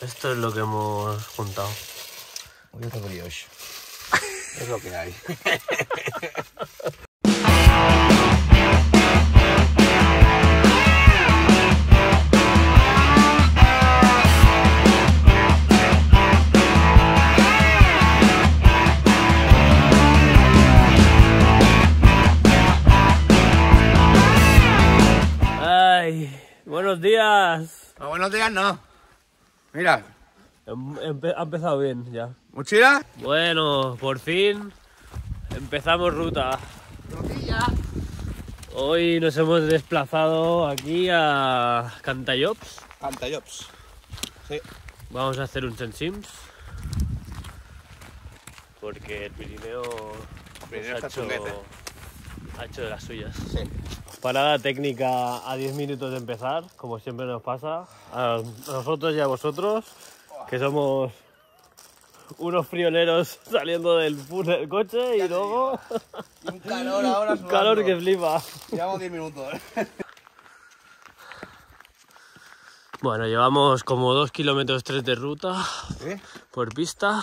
Esto es lo que hemos juntado. Brioche. es lo que hay. días! No, buenos días, no. Mira, Em- empe- ha empezado bien ya. mochila. Bueno, por fin empezamos ruta. Hoy nos hemos desplazado aquí a Cantallops. Cantallops. Sí. Vamos a hacer un Sensims. Porque el Pirineo, nos Pirineo ha, está hecho. Ha hecho de las suyas. Sí. Parada técnica a 10 minutos de empezar, como siempre nos pasa. A nosotros y a vosotros, que somos unos frioleros saliendo del, del coche y luego Y un calor ahora un calor que flipa. Llevamos 10 minutos. ¿eh? Bueno, llevamos como 2 kilómetros 3 de ruta ¿Sí? por pista.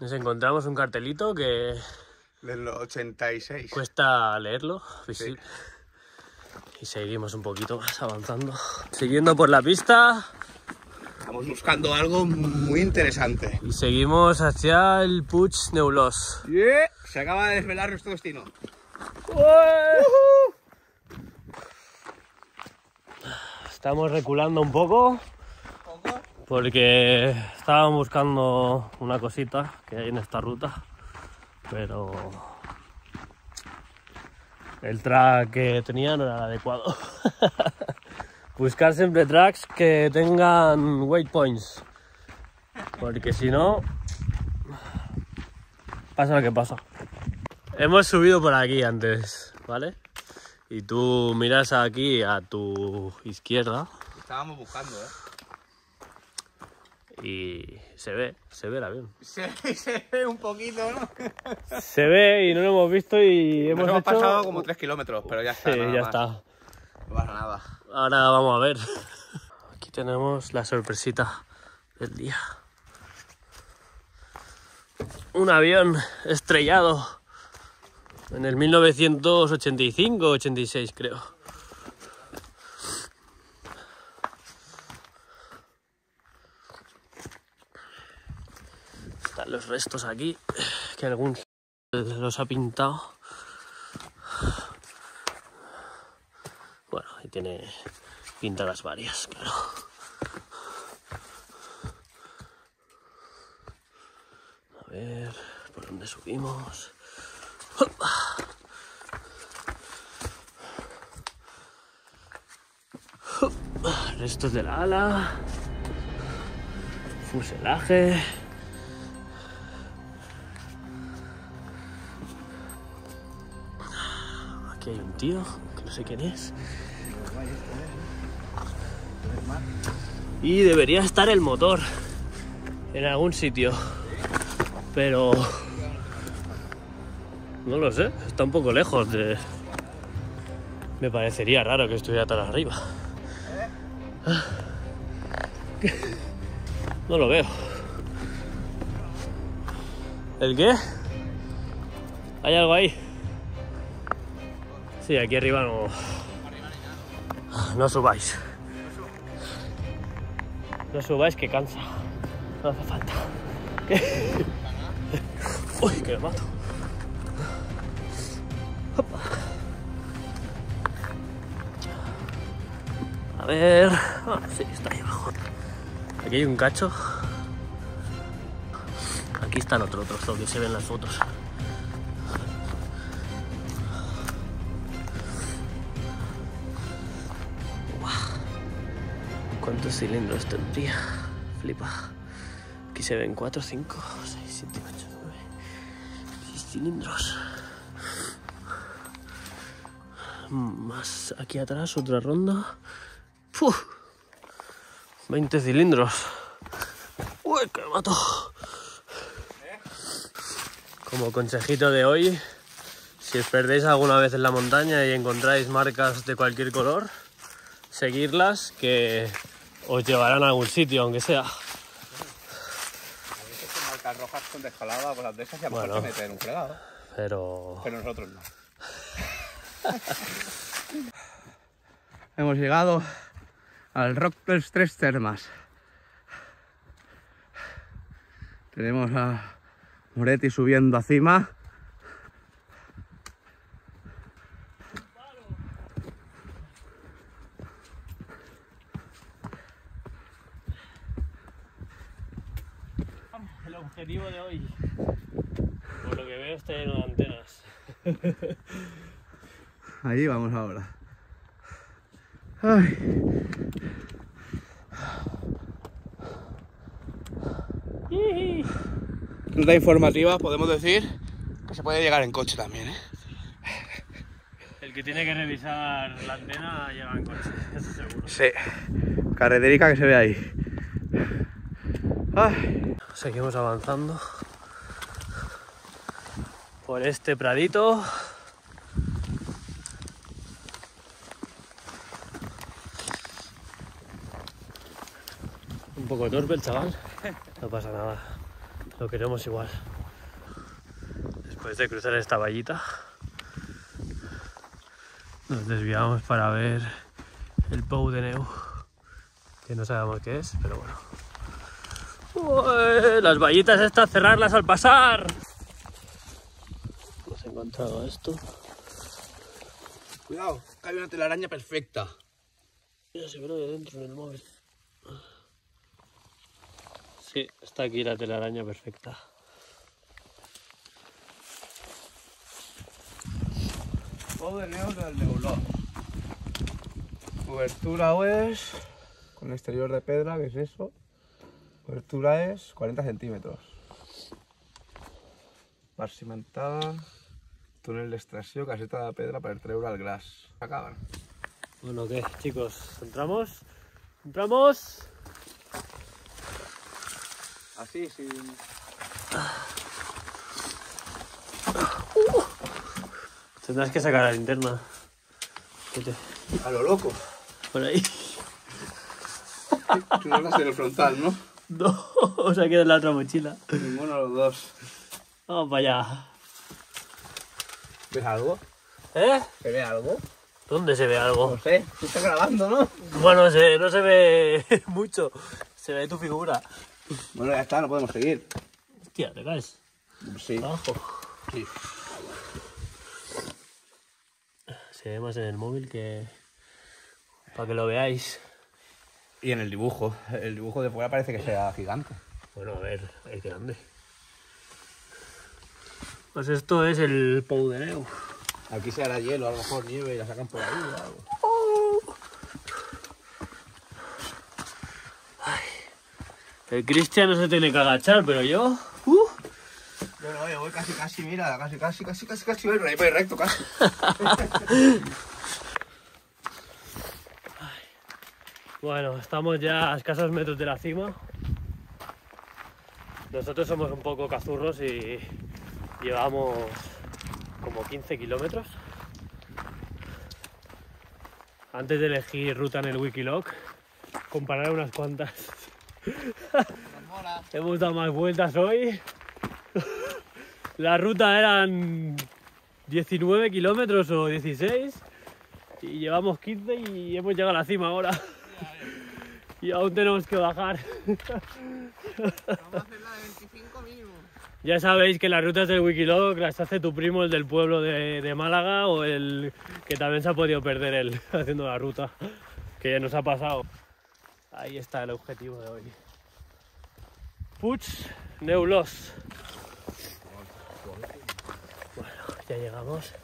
Nos encontramos un cartelito que Del 86. cuesta leerlo. visi- Y seguimos un poquito más avanzando. Siguiendo por la pista Estamos buscando algo muy interesante. y seguimos hacia el Puig Neulos. Yeah. Se acaba de desvelar nuestro destino. Estamos reculando un poco porque estábamos buscando una cosita que hay en esta ruta, pero el track que tenía no era el adecuado. Buscar siempre tracks que tengan waypoints, porque si no, pasa lo que pasa. Hemos subido por aquí antes, ¿vale? Y tú miras aquí a tu izquierda Estábamos buscando, ¿eh? Y se ve, se ve el avión. Se, se ve un poquito, ¿no? Se ve y no lo hemos visto y hemos, Hemos, hecho... pasado como 3 kilómetros, pero ya está. Sí, nada ya más. está. No pasa nada. Ahora vamos a ver. Aquí tenemos la sorpresita del día. Un avión estrellado en el 1985-86 creo. Los restos aquí, que algún los ha pintado. Bueno, y tiene pintadas varias, claro. A ver, ¿por dónde subimos? Restos del ala. Fuselaje. Aquí hay un tío, que no sé quién es. Y debería estar el motor en algún sitio. Pero... No lo sé, está un poco lejos de... Me parecería raro que estuviera tan arriba. No lo veo. ¿El qué? ¿Hay algo ahí? Sí, aquí arriba no... No subáis. No subáis que cansa. No hace falta. ¿Qué? Uy, que me mato. A ver. Ah, sí, está ahí abajo. Aquí hay un cacho. Aquí está el otro trozo que se ve en las fotos. ¿Cuántos cilindros tendría? Flipa. Aquí se ven 4, 5, 6, 7, 8, 9. 6 cilindros. Más aquí atrás, otra ronda. ¡Fu! 20 cilindros. ¡Uy, que mato! Como consejito de hoy, si os perdéis alguna vez en la montaña y encontráis marcas de cualquier color, seguirlas que os llevarán a algún sitio, aunque sea. A veces con marcas rojas con descalada, pues las de esas ya mejor Bueno. te meten un fregado. Pero Pero nosotros no. Hemos llegado al Rock dels Tres Termas. Tenemos a Moretti subiendo a cima. Objetivo de hoy, por lo que veo, está lleno de antenas. Allí vamos ahora. Ay. Ruta informativa, podemos decir que se puede llegar en coche también, ¿eh? El que tiene que revisar la antena llega en coche, eso seguro. Sí. Carreterica que se ve ahí. Seguimos avanzando por este pradito. Un poco torpe el chaval. No pasa nada. Lo queremos igual. Después de cruzar esta vallita, nos desviamos para ver el Pou de Neu. Que no sabemos qué es, pero bueno. Las vallitas estas, cerrarlas al pasar. Hemos encontrado esto. Cuidado, que hay una telaraña perfecta. Mira, se ve lo de dentro en el móvil. Sí, está aquí la telaraña perfecta. Todo de neo del neuló. Cobertura es con exterior de pedra, ¿qué es eso? Cobertura es 40 centímetros. Part cimentada, túnel de extracció, caseta de pedra per treure el gras. Acaben. Bueno, ¿qué, chicos? ¿Entramos? ¿Entramos? Así, sin... Tendrás que sacar la linterna. A lo loco. Por ahí. Tú no vas en el frontal, ¿no? No, o sea, queda en la otra mochila. Ninguno de los dos. Vamos para allá. ¿Ves algo? ¿Eh? ¿Se ve algo? ¿Dónde se ve algo? No sé, se está grabando, ¿no? Bueno, se, no se ve mucho. Se ve tu figura. Bueno, ya está, no podemos seguir. Hostia, te caes. Sí. Abajo. sí. Se ve más en el móvil que. Para que lo veáis. Y en el dibujo. El dibujo de fuera parece que sea gigante. Bueno, a ver, es grande. Pues esto es el Pou de Neu. Aquí se hará hielo, a lo mejor nieve y la sacan por ahí o algo. El Cristian no se tiene que agachar, pero yo. ¡Uh! Yo no, yo voy casi, casi, mira, casi, casi, casi, casi, casi, voy recto, casi. Bueno, estamos ya a escasos metros de la cima. Nosotros somos un poco cazurros y llevamos como 15 kilómetros. Antes de elegir ruta en el Wikiloc, comparar unas cuantas. Hemos dado más vueltas hoy. La ruta eran 19 kilómetros o 16 y llevamos 15 y hemos llegado a la cima ahora. Y aún tenemos que bajar. Vamos a hacer la de 25 mínimo. Ya sabéis que las rutas del Wikiloc las hace tu primo, el del pueblo de, de Málaga, o el que también se ha podido perder él haciendo la ruta, que ya nos ha pasado. Ahí está el objetivo de hoy. Puig Neulos. Bueno, ya llegamos.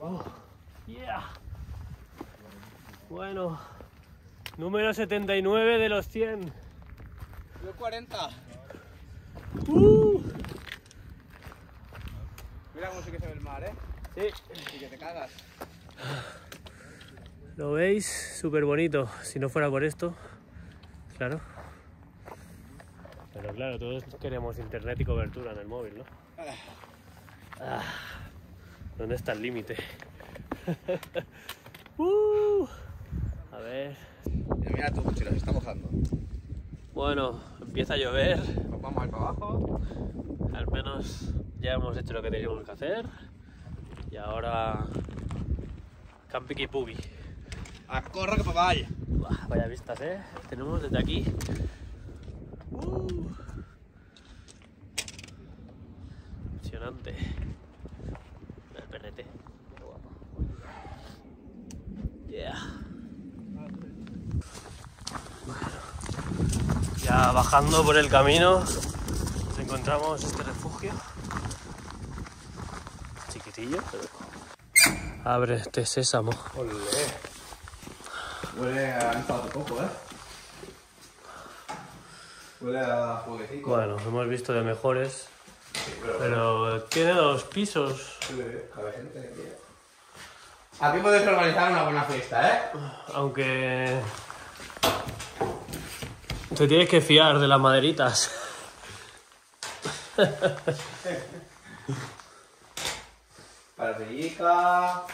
Oh, yeah. Bueno, número 79 de los 100. Yo 40. ¡Uh! Mira cómo sí que se ve el mar, ¿eh? Sí. Y que te cagas. ¿Lo veis? Súper bonito. Si no fuera por esto, claro. Pero claro, todos queremos internet y cobertura en el móvil, ¿no? Ah, ¿Dónde está el límite? Uh, a ver. Mira tu mochila, se está mojando. Bueno, empieza a llover. Pues vamos a ir para abajo. Al menos ya hemos hecho lo que teníamos que hacer. Y ahora. Campiqui Pubi. A corre que. Buah, Vaya vistas, eh. Tenemos desde aquí. Uh. Impresionante. El perrete. Qué guapo. Yeah. Bueno. Ya bajando por el camino nos encontramos este refugio. Chiquitillo, pero. Abre este sésamo. Olé. Huele a hace poco, ¿eh? Huele a jueguecito. Bueno, hemos visto de mejores, pero tiene dos pisos. Aquí podéis organizar una buena fiesta, ¿eh? Aunque te tienes que fiar de las maderitas. Parrillica,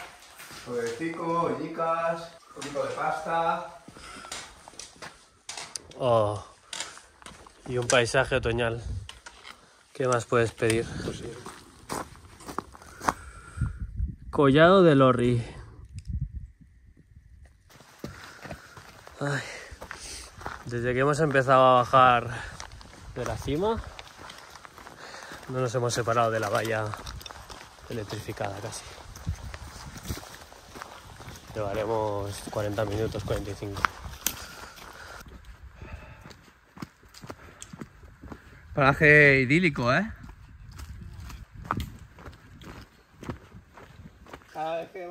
jueguecito, ollicas, un poquito de pasta. Oh, y un paisaje otoñal. ¿Qué más puedes pedir? Collado de Lorri. Desde que hemos empezado a bajar de la cima, no nos hemos separado de la valla electrificada casi. Llevaremos 40 minutos, 45. Paraje idílico, ¿eh? Cada vez que vemos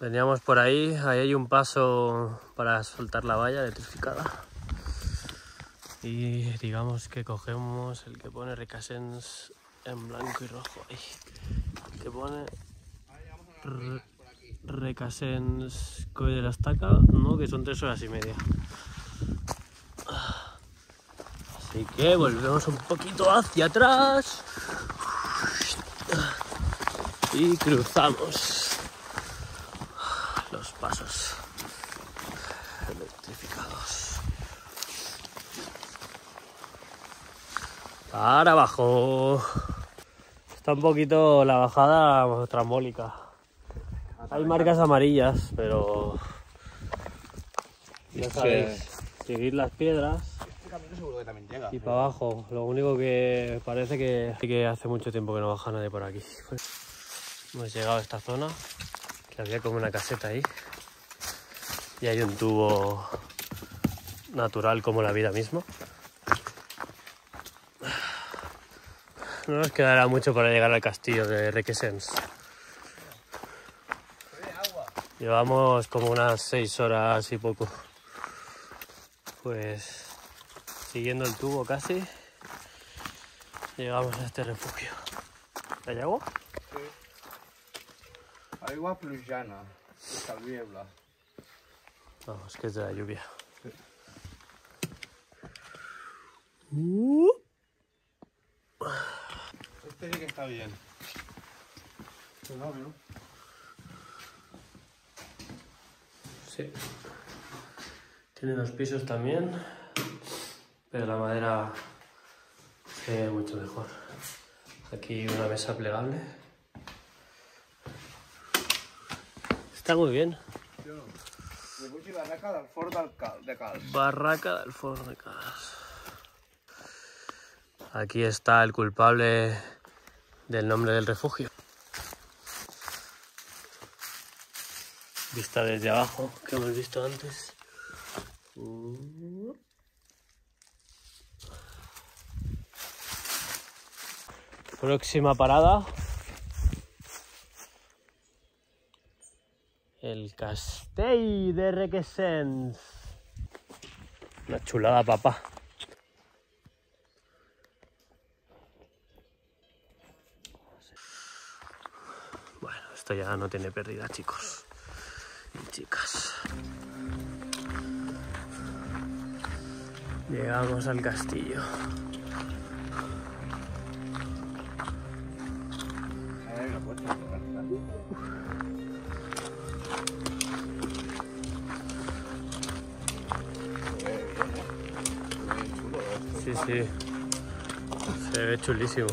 Veníamos por ahí, ahí hay un paso para soltar la valla electrificada. Y digamos que cogemos el que pone Recasens en blanco y rojo. Ahí. Que pone Re- Recasens Coy de la Estaca, no, que son tres horas y media. Así que volvemos un poquito hacia atrás. Y cruzamos Para abajo. Está un poquito la bajada trambólica. Hay marcas amarillas, pero ya sabéis, seguir las piedras Este camino seguro que también llega. y para abajo. Lo único que parece que, que hace mucho tiempo que no baja nadie por aquí. Hemos llegado a esta zona, que había como una caseta ahí. Y hay un tubo natural como la vida misma. No nos quedará mucho para llegar al castillo de Requesens. Llevamos como unas seis horas y poco. Pues siguiendo el tubo casi, llegamos a este refugio. ¿Hay agua? Agua plujana. Salviebla. Vamos, que es de la lluvia. Este sí que está bien. Sí. Tiene dos pisos también, pero la madera se ve mucho mejor. Aquí una mesa plegable. Está muy bien. Refugi barraca del Fort del Cal, de Cals. Barraca del de Cas. Aquí está el culpable del nombre del refugio. Vista desde abajo, que hemos visto antes. Próxima parada. El Castell de Requesens. Una chulada, papá. Ya no tiene pérdida, chicos. Y chicas. Llegamos al castillo. Sí, sí. Se ve chulísimo.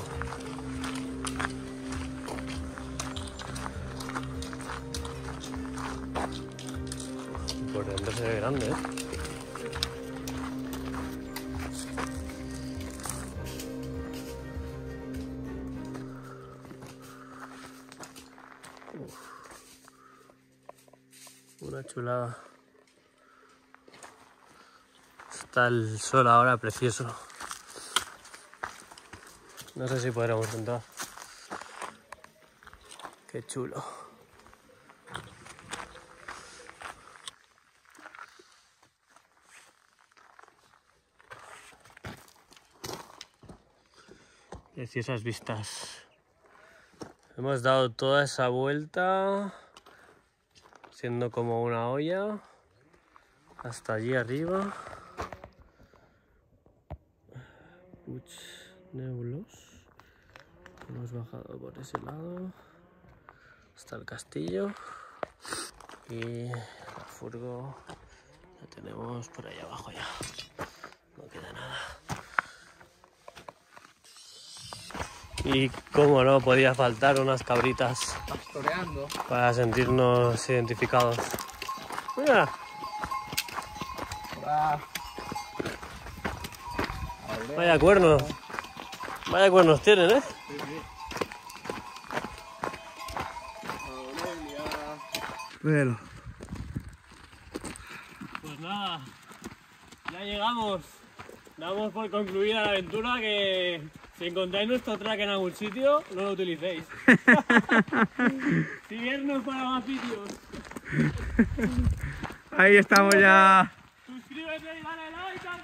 Se ve grande, ¿eh? Una chulada. Está el sol ahora precioso. No sé si podremos entrar. Qué chulo. Preciosas vistas. Hemos dado toda esa vuelta, siendo como una olla, hasta allí arriba. Puig Neulos. Hemos bajado por ese lado hasta el castillo. Y la furgo la tenemos por ahí abajo ya. No queda nada. Y como no podía faltar unas cabritas Pastoreando. para sentirnos identificados. Mira, Hola. vaya cuernos. Vaya cuernos tienen, ¿eh? Pero. Pues nada, ya llegamos. Damos por concluida la aventura que si encontráis nuestro track en algún sitio, no lo utilicéis. Seguirnos para más vídeos. Ahí estamos ya. Suscríbete y dale like al